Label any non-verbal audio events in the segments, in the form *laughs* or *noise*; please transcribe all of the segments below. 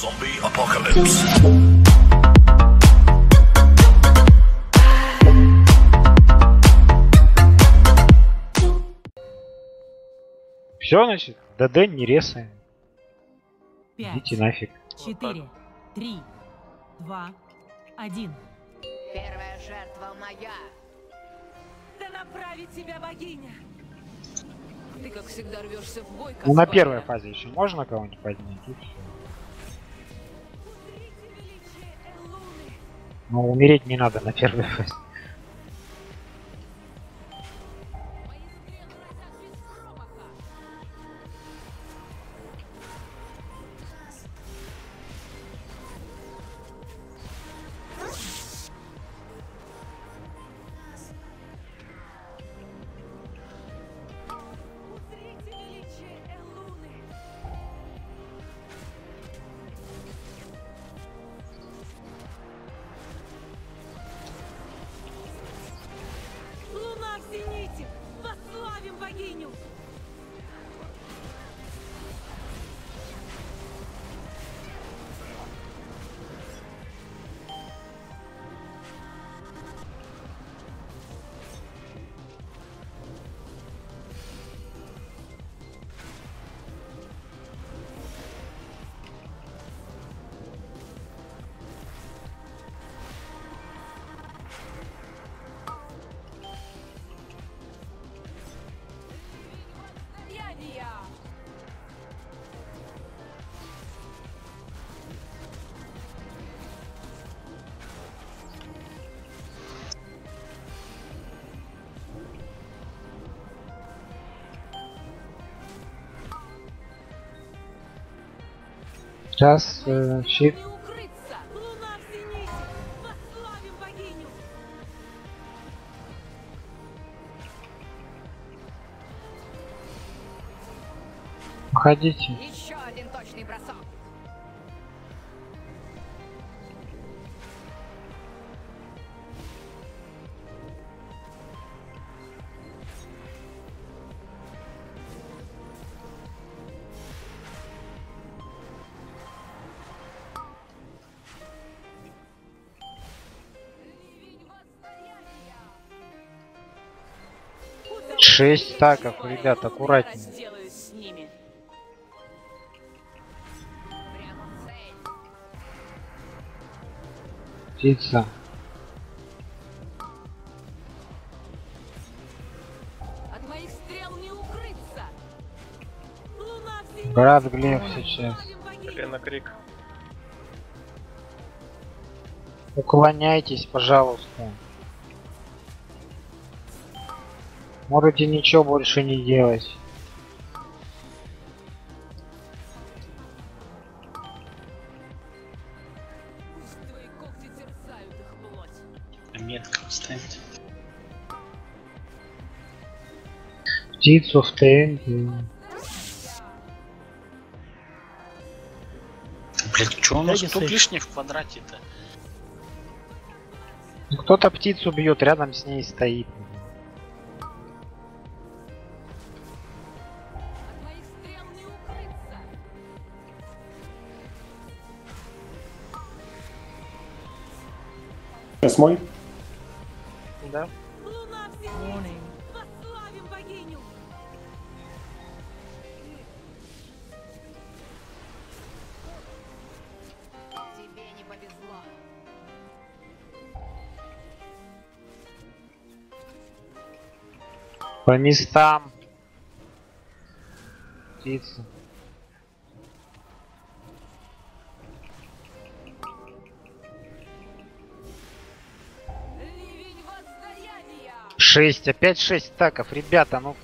Zombie apocalypse. Все, значит, ДД не. Пять, Идите нафиг. четыре, три, два, один. Первая жертва моя. Да направит тебя богиня! Ты, как всегда, рвешься в бой, Ну на первой фазе еще можно кого-нибудь поднять? и. Ну умереть не надо на первой фазе. Сейчас э, щит. Уходите. Шесть стаков, ребят, аккуратнее. Сделаю с ними. Прямо в цель. Птица. От моих стрел не укрыться. Луна в зените! Брат Глеб сейчас. Лена Крик. Уклоняйтесь, пожалуйста. Можете ничего больше не делать. Птицу в ТНТ. Блять, чё у нас тут лишний в квадрате-то? Кто-то птицу бьет, рядом с ней стоит. Не повезло. По местам. Птица. Шесть, опять шесть стаков. Ребята, ну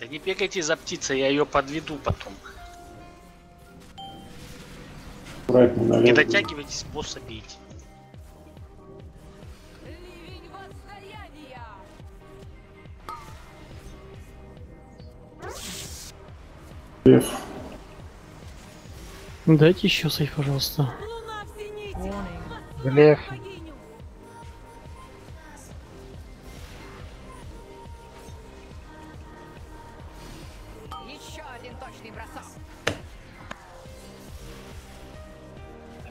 Да не бегайте за птицей, я ее подведу потом. Не дотягивайтесь, босса бейте. Лев. Дайте еще сейф, пожалуйста. Луна точный бросок.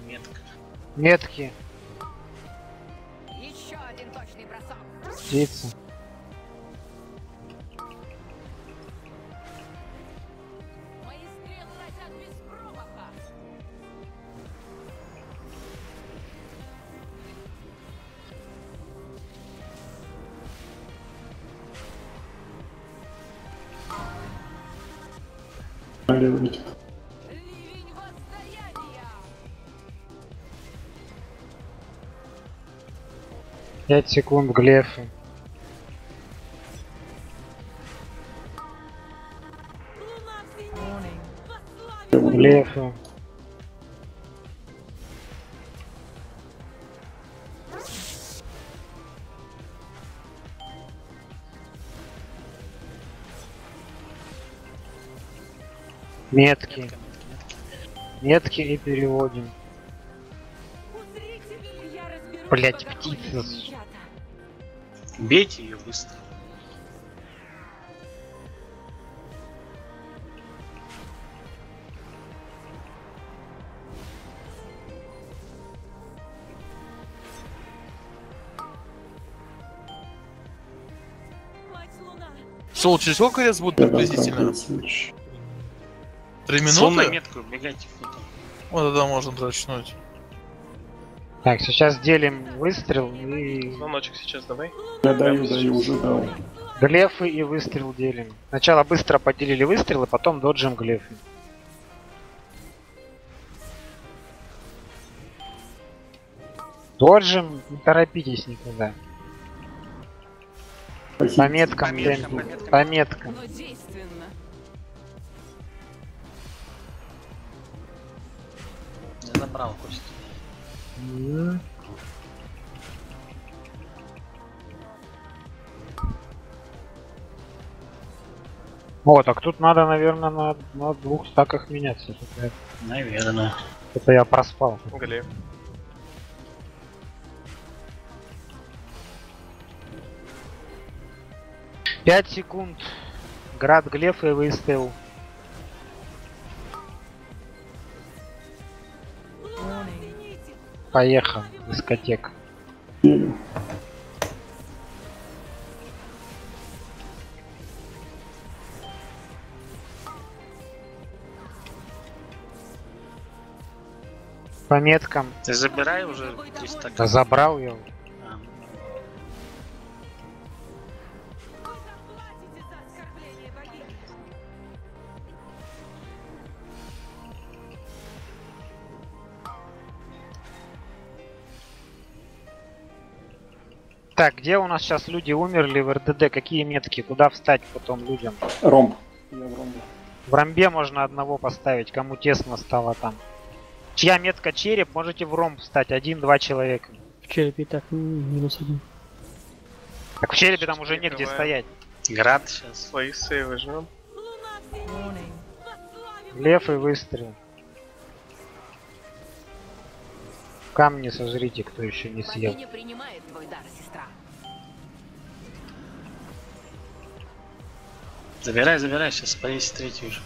метка. Метки. Еще один точный бросок. Птица. Воздаяния. Пять секунд глефы. Глефы. Метки. Метка, метка, метка. Метки и переводим. Я какой птица. Бейте ее быстро. Мать Луна! Сол, через сколько будет Рядом приблизительно? Три минуты? убегайте в футбол. Вот тогда можно дрочнуть. Так, сейчас делим выстрел и Звоночек сейчас давай. Я даю, даю, уже дал. глефы и выстрел делим. Сначала быстро поделили выстрелы, потом доджим глефы. Доджим, не торопитесь никуда. По меткам, Пометка, пометка. по меткам. Не забрал кость. М. О, так тут надо, наверное, на, на двух стаках меняться. Наверное. это я проспал. Глеб. Пять секунд. Град Глефа и выставил. Поехал. Дискотека. Делим. По меткам. Ты забирай уже 300 Да забрал я. уже. Так, где у нас сейчас люди умерли в РДД? Какие метки? Куда встать потом людям? Ромб. Я в ромбе. В ромбе можно одного поставить, кому тесно стало там. Чья метка череп, можете в ромб встать. Один-два человека. В черепе и так минус один. Так в черепе там уже негде стоять. Град сейчас. Свои сейвы жмем. Лев и выстрел. Камни сожрите, кто еще не съел. Богиня принимает твой дар, Забирай, забирай, сейчас повесит третий уже.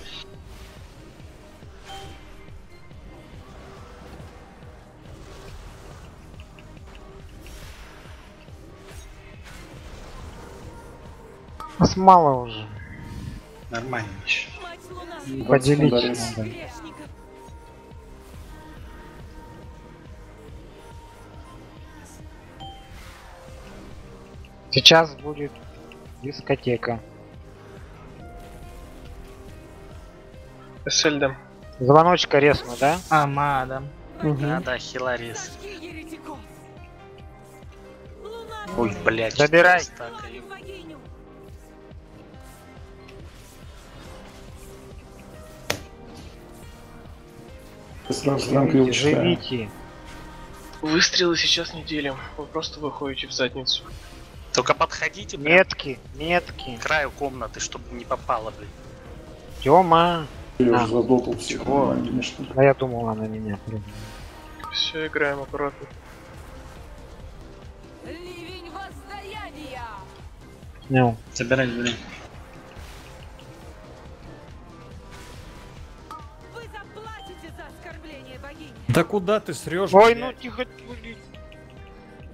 Нас мало уже. Нормально еще. Грешников! Сейчас будет дискотека. Сельдом. Звоночка ресну, да? Амада. Угу. Да, да, Хиларис. Ой, блядь. Забирай. Сразу Живите. Выстрелы сейчас не делим. Вы просто выходите в задницу. Только подходите прям Метки, метки. к краю комнаты, чтобы не попало, блин. Тёма. Я А. уже задотал всех нормально, конечно. А я думал, она меня прям. Все, играем аккуратно. Ливень воздаяния. Ну, Забирай, забирай. Вы заплатите за оскорбление богини! Да куда ты срешь? Ой, ну тихо,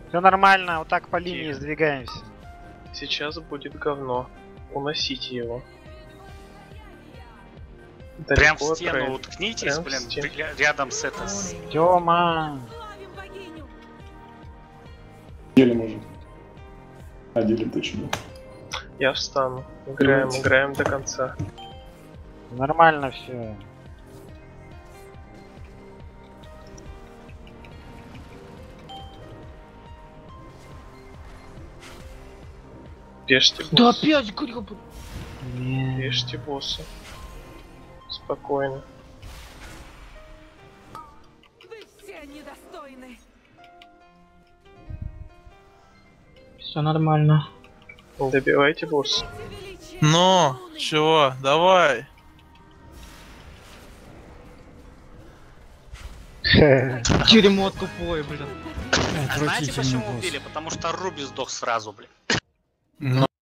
Все нормально, вот так по линии Тихо. сдвигаемся. Сейчас будет говно. Уносите его. Прям Далеко в стену отправить. уткнитесь, Прям блин, стену. ря- рядом с это. с- Тёма. Делим уже. А, делим точно. Я встану. Играем, Давайте. играем до конца. Нормально все. Бежьте босса. Да опять, греб... Бежьте босса. Спокойно. Вы все недостойны! Все нормально. Добивайте босса. Величие Ну, чего, давай. *laughs* Дерьмо тупое, блин. А знаете почему босс. убили? Потому что Руби сдох сразу, блин. Ну,